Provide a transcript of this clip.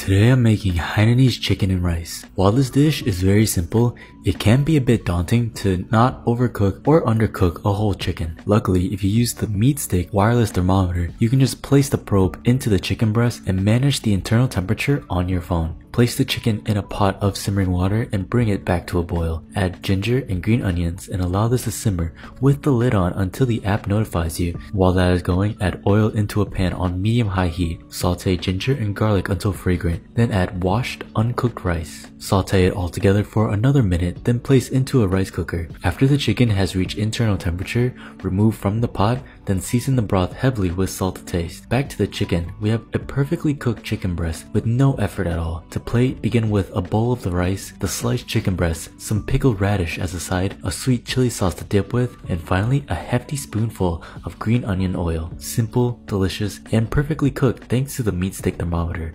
Today I'm making Hainanese chicken and rice. While this dish is very simple, it can be a bit daunting to not overcook or undercook a whole chicken. Luckily, if you use the MeatStick wireless thermometer, you can just place the probe into the chicken breast and manage the internal temperature on your phone. Place the chicken in a pot of simmering water and bring it back to a boil. Add ginger and green onions and allow this to simmer with the lid on until the app notifies you. While that is going, add oil into a pan on medium-high heat. Saute ginger and garlic until fragrant, then add washed, uncooked rice. Saute it all together for another minute, then place into a rice cooker. After the chicken has reached internal temperature, remove from the pot, then season the broth heavily with salt to taste. Back to the chicken, we have a perfectly cooked chicken breast with no effort at all. To plate, begin with a bowl of the rice, the sliced chicken breast, some pickled radish as a side, a sweet chili sauce to dip with, and finally a hefty spoonful of green onion oil. Simple, delicious, and perfectly cooked thanks to the MeatStick thermometer.